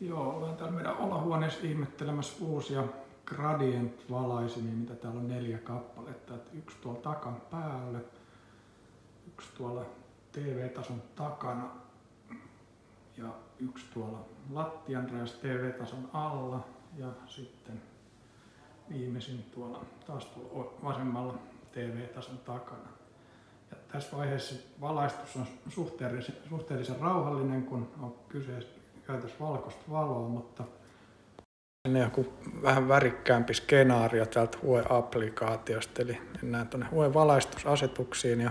Joo, ollaan täällä meidän olohuoneessa ihmettelemässä uusia gradient-valaisimia, mitä täällä on neljä kappaletta. Et yksi tuolla takan päälle, yksi tuolla TV-tason takana ja yksi tuolla lattian TV-tason alla ja sitten viimeisin tuolla taas tuolla vasemmalla TV-tason takana. Ja tässä vaiheessa valaistus on suhteellisen, suhteellisen rauhallinen, kun on kyseessä käytössä valkoista valoa, mutta ennen joku vähän värikkäämpi skenaario täältä HUE-applikaatiosta. Eli mennään tuonne HUE-valaistusasetuksiin ja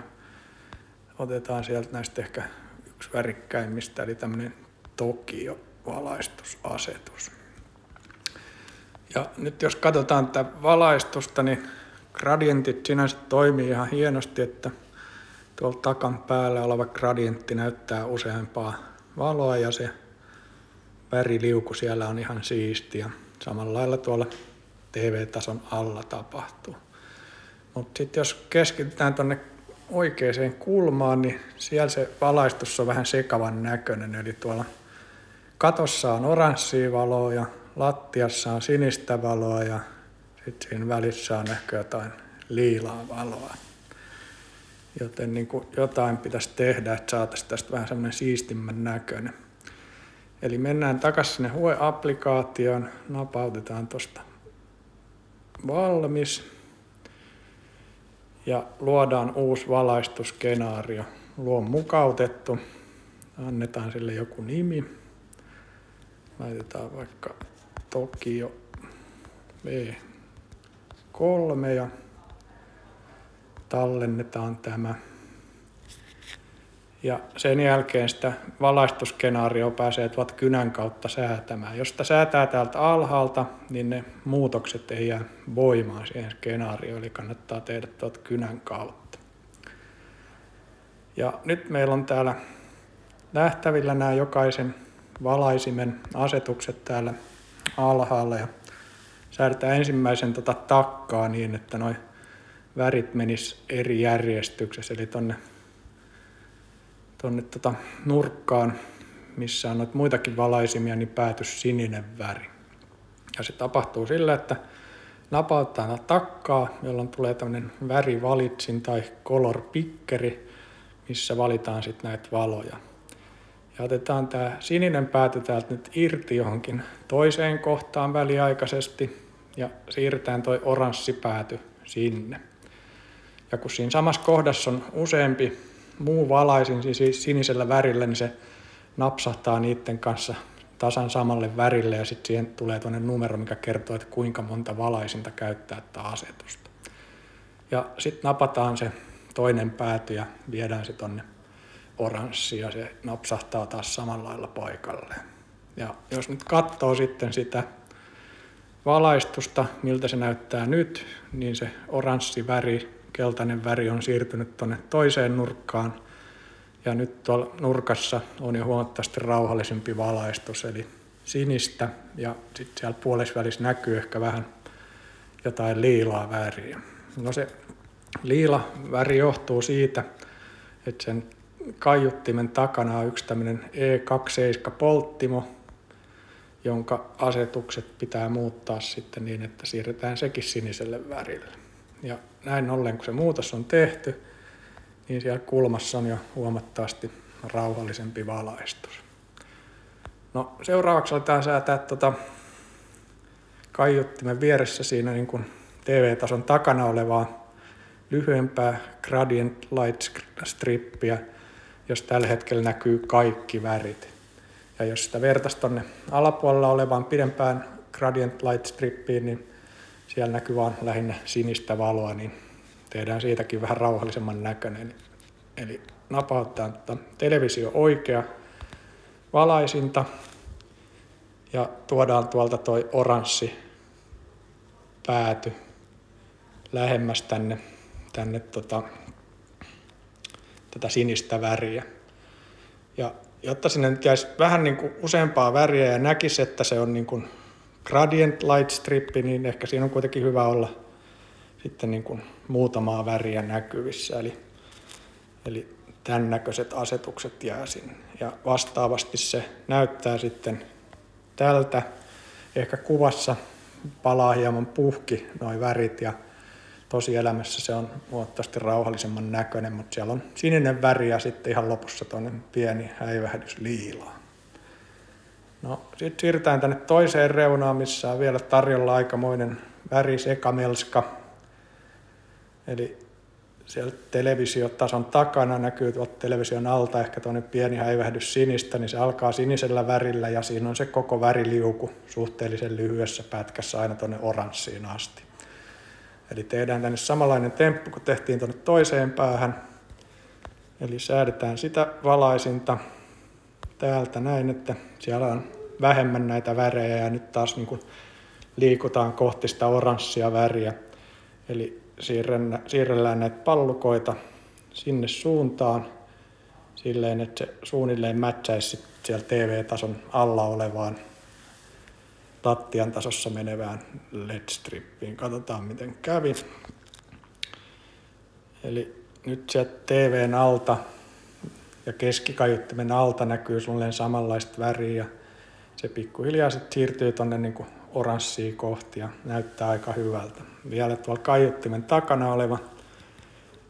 otetaan sieltä näistä ehkä yksi värikkäimmistä, eli tämmöinen Tokio-valaistusasetus. Ja nyt jos katsotaan tätä valaistusta, niin gradientit sinänsä toimii ihan hienosti, että tuolla takan päällä oleva gradientti näyttää useampaa valoa ja se väriliuku siellä on ihan siisti ja samalla lailla tuolla TV-tason alla tapahtuu. Mutta sitten jos keskitytään tuonne oikeaan kulmaan, niin siellä se valaistus on vähän sekavan näköinen. Eli tuolla katossa on oranssia valoa ja lattiassa on sinistä valoa ja sitten siinä välissä on ehkä jotain liilaa valoa. Joten niin jotain pitäisi tehdä, että saataisiin tästä vähän semmoinen siistimmän näköinen. Eli mennään takaisin sinne HUE-applikaatioon, napautetaan tuosta valmis ja luodaan uusi valaistuskenaario. Luo mukautettu, annetaan sille joku nimi. Laitetaan vaikka Tokio V3 ja tallennetaan tämä ja sen jälkeen sitä valaistuskenaarioa pääsee tuolta kynän kautta säätämään. Jos sitä säätää täältä alhaalta, niin ne muutokset ei jää voimaan siihen skenaarioon, eli kannattaa tehdä tuolta kynän kautta. Ja nyt meillä on täällä nähtävillä nämä jokaisen valaisimen asetukset täällä alhaalla ja säädetään ensimmäisen tota takkaa niin, että noin värit menis eri järjestyksessä, eli tonne tuonne tota nurkkaan, missä on noita muitakin valaisimia, niin pääty sininen väri. Ja se tapahtuu sillä, että napauttaa takkaa, jolloin tulee tämmöinen värivalitsin tai color pickeri, missä valitaan sitten näitä valoja. Ja otetaan tämä sininen pääty täältä nyt irti johonkin toiseen kohtaan väliaikaisesti ja siirretään toi oranssi pääty sinne. Ja kun siinä samassa kohdassa on useampi muu valaisin siis sinisellä värillä, niin se napsahtaa niiden kanssa tasan samalle värille ja sitten siihen tulee tuonne numero, mikä kertoo, että kuinka monta valaisinta käyttää tätä asetusta. Ja sitten napataan se toinen pääty ja viedään se tonne oranssi ja se napsahtaa taas samalla lailla paikalle. Ja jos nyt katsoo sitten sitä valaistusta, miltä se näyttää nyt, niin se oranssi väri keltainen väri on siirtynyt tuonne toiseen nurkkaan. Ja nyt tuolla nurkassa on jo huomattavasti rauhallisempi valaistus, eli sinistä. Ja sitten siellä puolesvälissä näkyy ehkä vähän jotain liilaa väriä. No se liila väri johtuu siitä, että sen kaiuttimen takana on yksi tämmöinen E27 polttimo, jonka asetukset pitää muuttaa sitten niin, että siirretään sekin siniselle värille. Ja näin ollen, kun se muutos on tehty, niin siellä kulmassa on jo huomattavasti rauhallisempi valaistus. No, seuraavaksi aletaan säätää tuota kaiuttimen vieressä siinä niin kuin TV-tason takana olevaa lyhyempää gradient light strippiä, jos tällä hetkellä näkyy kaikki värit. Ja jos sitä vertaisi tuonne alapuolella olevaan pidempään gradient light strippiin, niin siellä näkyy vaan lähinnä sinistä valoa, niin tehdään siitäkin vähän rauhallisemman näköinen. Eli napauttaa tota televisio oikea valaisinta ja tuodaan tuolta toi oranssi pääty lähemmäs tänne, tänne tota, tätä sinistä väriä. Ja jotta sinne nyt jäisi vähän niin kuin useampaa väriä ja näkisi, että se on niin kuin gradient light strippi, niin ehkä siinä on kuitenkin hyvä olla sitten niin kuin muutamaa väriä näkyvissä. Eli, eli tämän näköiset asetukset jää sinne. Ja vastaavasti se näyttää sitten tältä. Ehkä kuvassa palaa hieman puhki noin värit ja tosielämässä se on huomattavasti rauhallisemman näköinen, mutta siellä on sininen väri ja sitten ihan lopussa toinen pieni häivähdys liilaa. No, sitten siirrytään tänne toiseen reunaan, missä on vielä tarjolla aikamoinen värisekamelska. Eli siellä televisiotason takana näkyy tuolta television alta ehkä tuonne pieni häivähdys sinistä, niin se alkaa sinisellä värillä ja siinä on se koko väriliuku suhteellisen lyhyessä pätkässä aina tuonne oranssiin asti. Eli tehdään tänne samanlainen temppu kuin tehtiin tuonne toiseen päähän. Eli säädetään sitä valaisinta täältä näin, että siellä on vähemmän näitä värejä ja nyt taas niin kuin liikutaan kohti sitä oranssia väriä. Eli siirrellään näitä pallukoita sinne suuntaan silleen, että se suunnilleen mätsäisi siellä TV-tason alla olevaan lattian tasossa menevään LED-strippiin. Katsotaan miten kävi. Eli nyt sieltä TVn alta ja keskikaiuttimen alta näkyy suunnilleen samanlaista väriä. Se pikkuhiljaa sitten siirtyy tuonne niin oranssiin kohti ja näyttää aika hyvältä. Vielä tuolla kaiuttimen takana oleva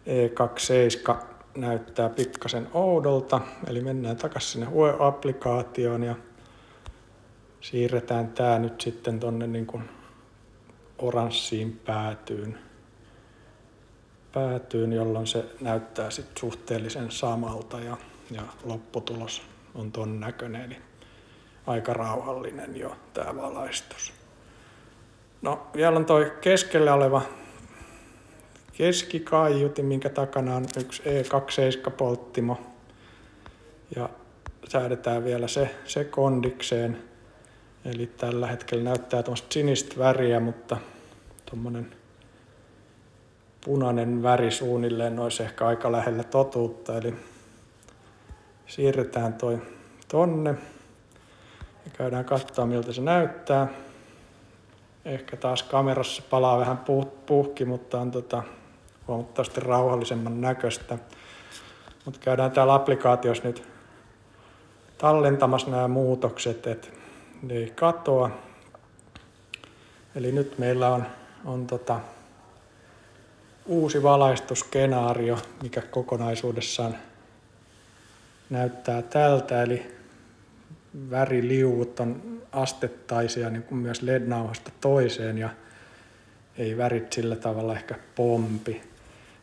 E27 näyttää pikkasen oudolta, eli mennään takaisin sinne UE-applikaatioon ja siirretään tämä nyt sitten tuonne niin oranssiin päätyyn, päätyyn, jolloin se näyttää sitten suhteellisen samalta ja, ja lopputulos on ton näköinen, eli aika rauhallinen jo tämä valaistus. No vielä on toi keskellä oleva keskikaiuti, minkä takana on yksi E27-polttimo. Ja säädetään vielä se, se kondikseen. Eli tällä hetkellä näyttää tuommoista sinistä väriä, mutta tuommoinen punainen väri suunnilleen olisi ehkä aika lähellä totuutta. Eli siirretään toi tonne ja käydään katsoa miltä se näyttää. Ehkä taas kamerassa palaa vähän puhki, mutta on tota, huomattavasti rauhallisemman näköistä. Mutta käydään täällä applikaatiossa nyt tallentamassa nämä muutokset, että ne ei katoa. Eli nyt meillä on, on tota, uusi valaistuskenaario, mikä kokonaisuudessaan näyttää tältä. Eli väriliuvut on astettaisia niin kuin myös LED-nauhasta toiseen ja ei värit sillä tavalla ehkä pompi.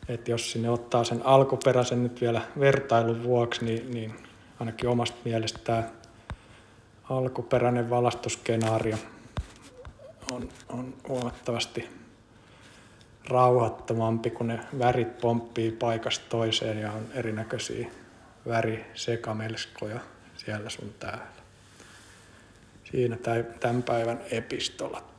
Et jos sinne ottaa sen alkuperäisen nyt vielä vertailun vuoksi, niin, niin ainakin omasta mielestä alkuperäinen valastuskenaario on, on huomattavasti rauhattomampi, kun ne värit pomppii paikasta toiseen ja on erinäköisiä värisekamelskoja siellä sun täällä. Siinä tämän päivän epistolat.